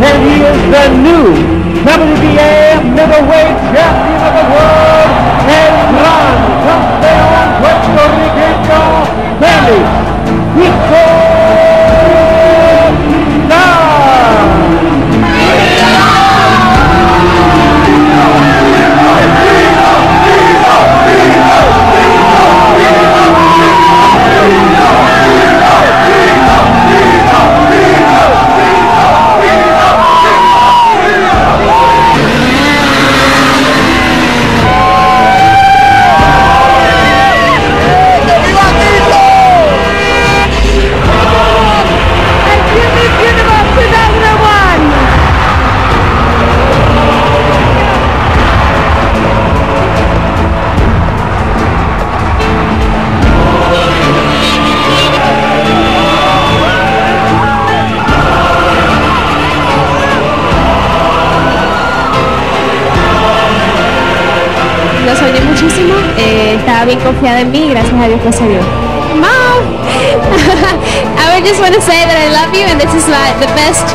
And he is the new WBA middleweight champion of the world. Eh, estaba bien confiada en mí gracias a Dios que se dio. Mom! I would just want to say that I love you and this is like the best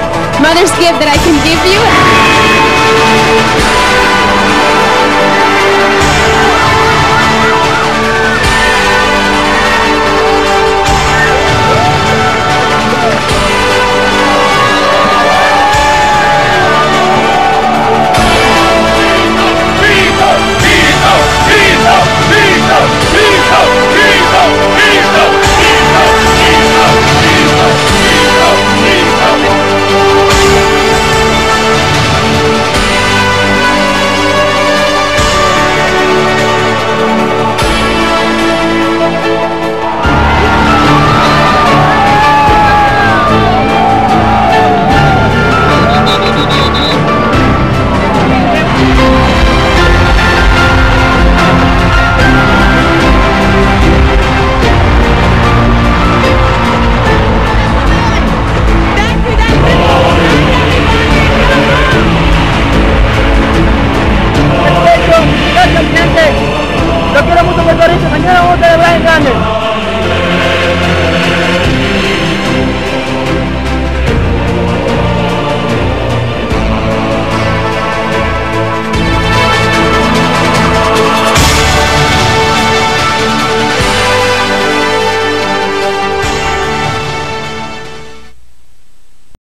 mother's gift that I can give you. 시간을